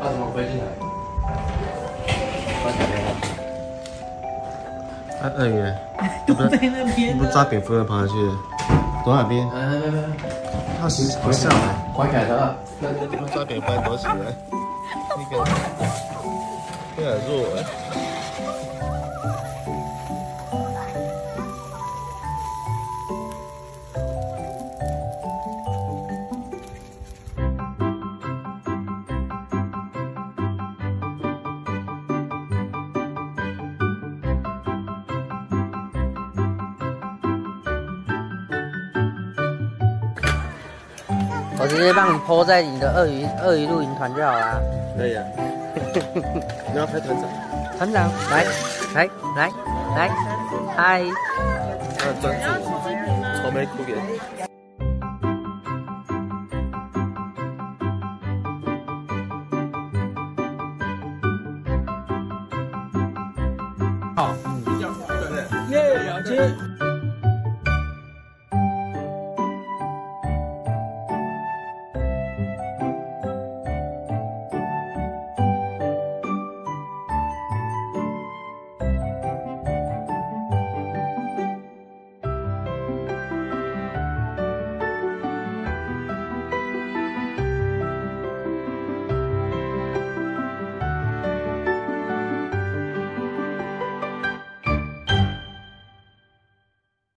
把什么飞进来？啊，鳄鱼，躲在那边不是抓蝙蝠的跑下去，躲哪边？来来来来，它其实不下来，快开它了！抓蝙蝠还躲起来，那个有点弱哎。我直接帮你泼在你的鳄鱼鳄鱼露营团就好啦。可以啊。你要拍团长？团长，来来来来，嗨！他很专注，愁眉苦脸。好，耶，两千。